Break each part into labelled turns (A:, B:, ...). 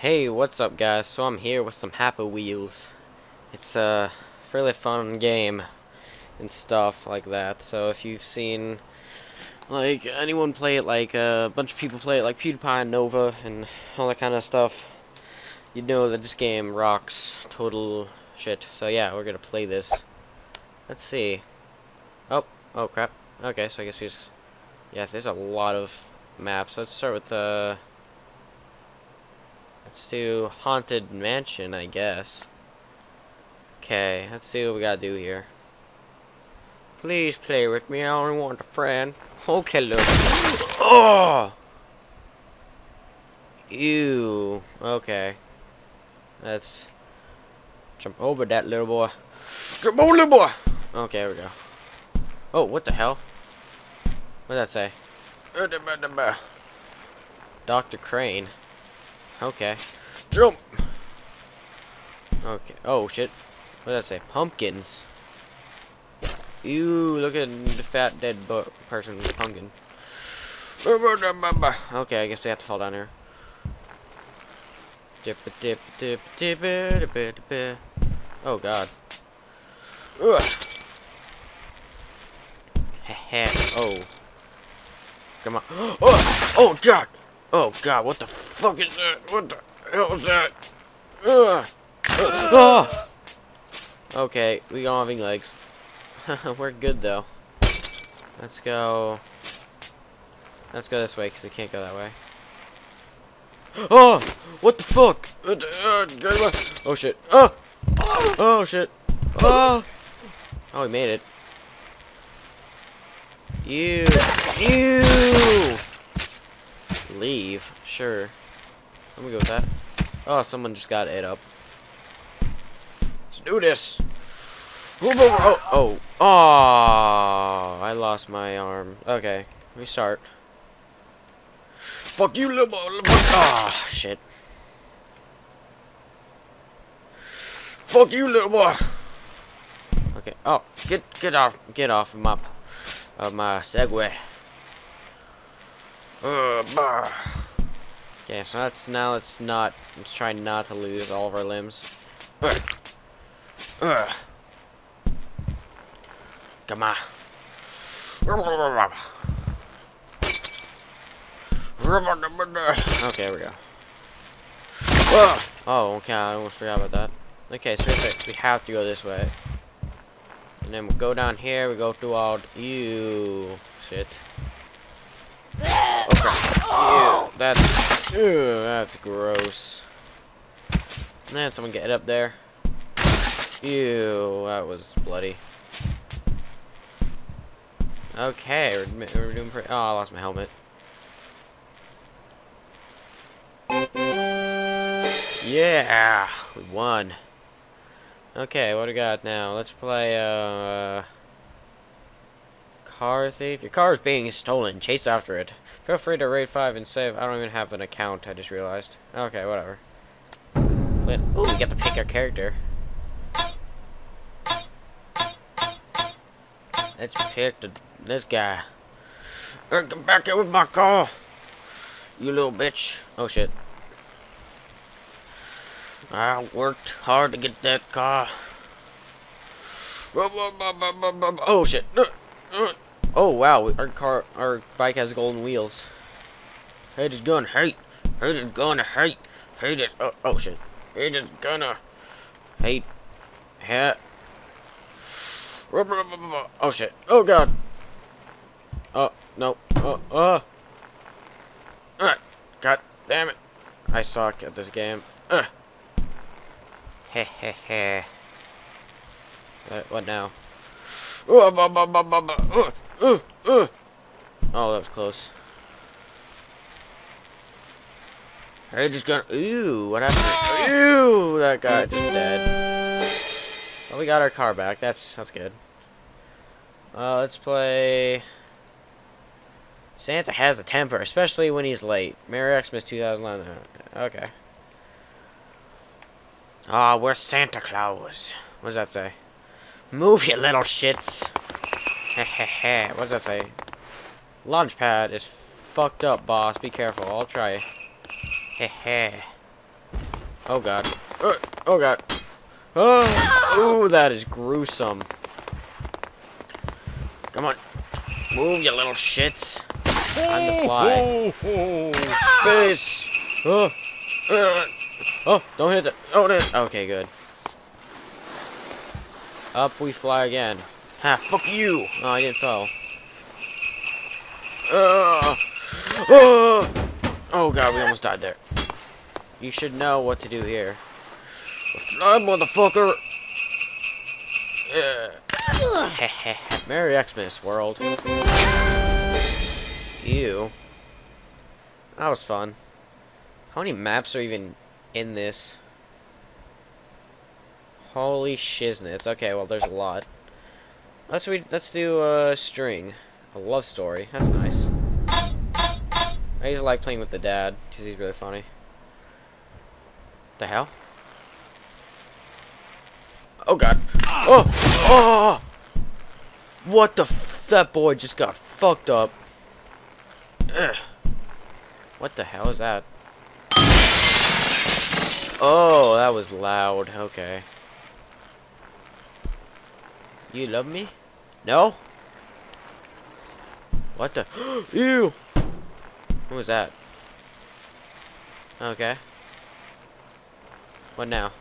A: Hey, what's up guys? So I'm here with some Happy Wheels. It's a fairly fun game and stuff like that. So if you've seen like anyone play it, like a bunch of people play it, like PewDiePie and Nova and all that kind of stuff, you'd know that this game rocks total shit. So yeah, we're gonna play this. Let's see. Oh, oh crap. Okay, so I guess we just yeah, there's a lot of maps. Let's start with the. Uh, Let's do Haunted Mansion, I guess. Okay, let's see what we gotta do here. Please play with me, I only want a friend. Okay, look. Oh! Ew. Okay. Let's jump over that little boy. Jump over, little boy! Okay, there we go. Oh, what the hell? What did that say? Dr. Crane. Okay. Jump! Okay. Oh, shit. What did that say? Pumpkins. Ew, look at the fat dead person with pumpkin. Okay, I guess we have to fall down here. Dip dip dip dip dip dip dip. Oh god. Ugh. Heh oh. Come on. Oh, oh god. Oh god, what the fuck is that? What the hell is that? Ugh. Oh. Okay, we don't have any legs. We're good though. Let's go. Let's go this way because we can't go that way. Oh! What the fuck? Oh shit. Oh! Oh shit. Oh! Oh, we made it. Ew. Ew! Leave. Sure. Let me go with that. Oh, someone just got it up. Let's do this. Oh, oh, oh, I lost my arm. Okay, restart. Fuck you, little boy. Ah, oh, shit. Fuck you, little boy. Okay. Oh, get get off, get off of my of my Segway. Uh, okay, so that's now let's not let's try not to lose all of our limbs. Uh, uh. Come on. Okay, here we go. Oh, okay, I almost forgot about that. Okay, so we have to go this way. And then we'll go down here, we go through all... Ew. Shit. Ew. That's... Ew, that's gross. Then someone get up there. Ew, that was bloody. Okay, we're, we're doing pretty... Oh, I lost my helmet. Yeah, we won. Okay, what do we got now? Let's play, uh... Car thief? Your car is being stolen. Chase after it. Feel free to raid 5 and save. I don't even have an account, I just realized. Okay, whatever. Ooh, we get to pick our character. Let's pick the, this guy. Hey, come back here with my car. You little bitch. Oh, shit. I worked hard to get that car. Oh, shit. Uh, uh, Oh, wow. Our car, our bike has golden wheels. Hate is gonna hate. Hate is gonna hate. Hate is, oh, oh shit. Hate is gonna hate. Hat. Oh shit. Oh god. Oh, no. Oh, oh. Uh, god damn it. I suck at this game. Uh. Heh heh heh. What now? Oh, that was close. I just got. Ooh, what happened? Ooh, that guy just dead. Well, we got our car back. That's that's good. Uh, let's play... Santa has a temper, especially when he's late. Merry Xmas 2011. Okay. Ah, oh, we're Santa Claus. What does that say? Move, you little shits. Hehehe. what does that say? Launchpad is fucked up, boss. Be careful. I'll try. Hehe. Oh god. Uh, oh god. Oh, ooh, that is gruesome. Come on. Move, you little shits. Time to fly. Space! Oh, uh, oh, don't hit it. Oh, no. Okay, good. Up we fly again. Ha, fuck you! Oh, I didn't fall. Uh, oh, oh god, we almost died there. You should know what to do here. Fly, motherfucker! Yeah. Merry Xmas, world. Ew. That was fun. How many maps are even in this? Holy shiznits. Okay, well, there's a lot. Let's read. Let's do a string, a love story. That's nice. I just like playing with the dad because he's really funny. The hell? Oh god. Oh, oh! Oh! What the f that boy just got fucked up. Ugh. What the hell is that? Oh, that was loud. Okay. You love me? No? What the? Ew! What was that? Okay. What now?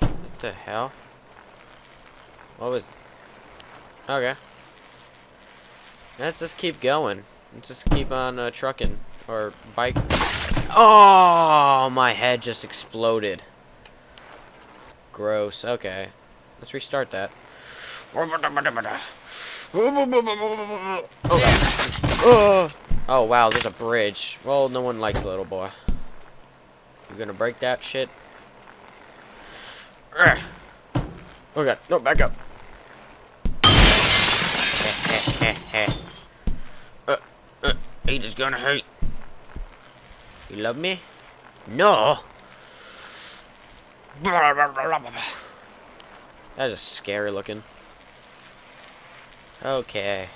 A: What the hell? What was... Okay. Let's just keep going. Let's just keep on uh, trucking. Or bike. Oh, my head just exploded. Gross. Okay. Let's restart that. Oh, oh wow, there's a bridge. Well, no one likes little boy. You gonna break that shit? Oh god, no, back up. uh, uh, he just gonna hate. You love me? No. That is a scary looking. Okay.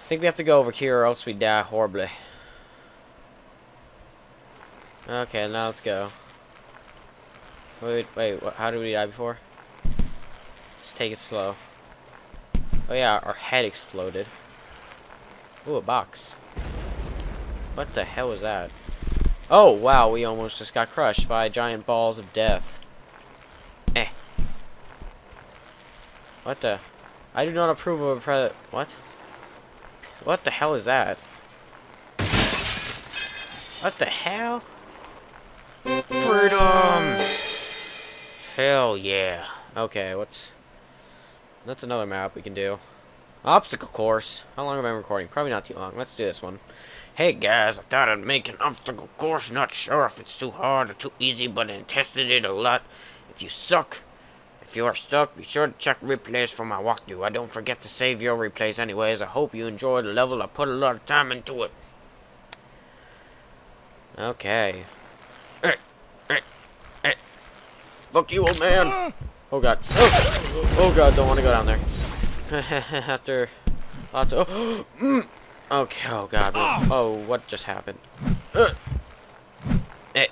A: I think we have to go over here or else we die horribly. Okay, now let's go. Wait, wait, what, how did we die before? Let's take it slow. Oh yeah, our head exploded. Ooh, a box. What the hell was that? Oh, wow, we almost just got crushed by giant balls of death. Eh. What the? I do not approve of a pre- What? What the hell is that? What the hell? Freedom! Hell yeah. Okay, what's... That's another map we can do. Obstacle course. How long have I been recording? Probably not too long. Let's do this one. Hey guys, I thought I'd make an obstacle course. Not sure if it's too hard or too easy, but I tested it a lot. If you suck, if you are stuck, be sure to check replays for my walkthrough. I don't forget to save your replays anyways. I hope you enjoyed the level. I put a lot of time into it. Okay. Hey, hey, hey. Fuck you, old man. Oh god. Oh, oh god, don't want to go down there. After lots of... Mm. Okay, oh god. Oh, what just happened? Uh, hey.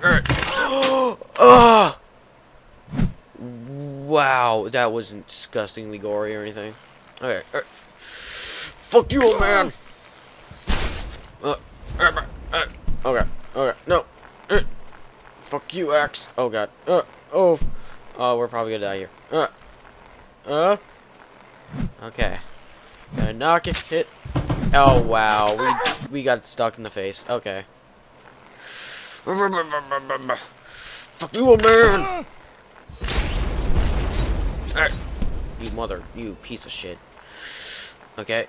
A: Uh, oh! Wow, that wasn't disgustingly gory or anything. Okay. Uh, fuck you, old man! Uh, uh, okay, okay, no. Uh, fuck you, X. Oh god. Uh, oh. Oh, we're probably gonna die here. Uh. Uh. Okay. Gonna knock it, hit, Oh wow, we we got stuck in the face. Okay. Fuck you, man! Hey, you mother, you piece of shit. Okay.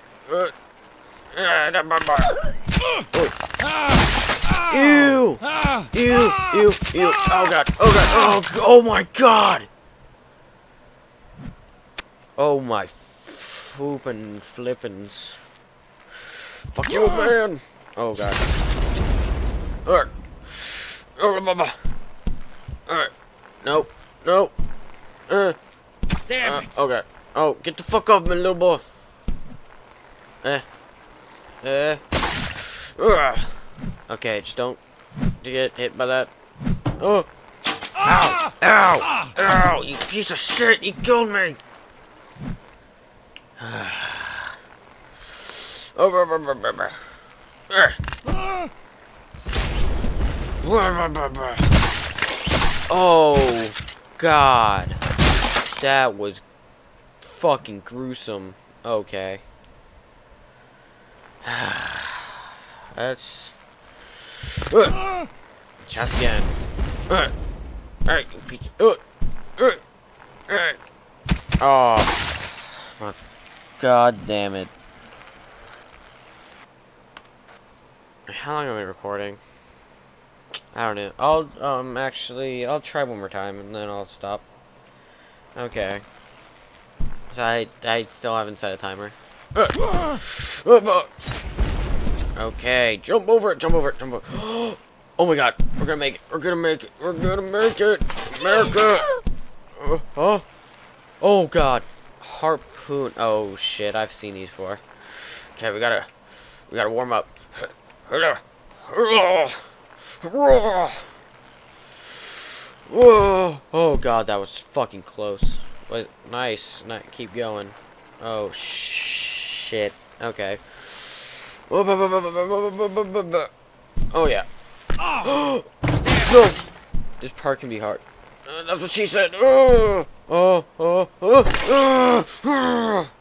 A: Ew! Ew! Ew! Ew! Oh god! Oh god! Oh! Oh my god! Oh my foopin' flippins. Fuck you, man! Oh, God. Alright. Alright. Alright. Nope. Nope. Uh.
B: Damn
A: uh, okay. Oh, get the fuck off me, little boy. Eh. Uh. Ugh. Okay, just don't get hit by that. Oh. Ow! Ow! Ow! You piece of shit! You killed me! oh, God. That was fucking gruesome. Okay. That's... Uh, shot again. Uh, Alright, piece uh, uh, uh. Oh. God damn it. How long am I recording? I don't know. I'll, um, actually, I'll try one more time and then I'll stop. Okay. So I, I still haven't set a timer. Okay, jump over it, jump over it, jump over it. Oh my god, we're gonna make it, we're gonna make it, we're gonna make it! America! Uh, huh? Oh god. Harpoon, oh shit, I've seen these before. Okay, we gotta, we gotta warm up. Oh god, that was fucking close. Wait, nice. Nice. Keep going. Oh shit. Okay. Oh yeah. no! This part can be hard. Uh, that's what she said. Oh, oh, oh, oh,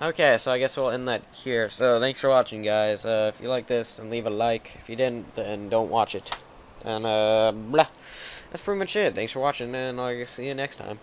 A: Okay, so I guess we'll end that here. So thanks for watching, guys. Uh, if you like this, then leave a like. If you didn't, then don't watch it. And uh, blah. That's pretty much it. Thanks for watching, and I'll see you next time.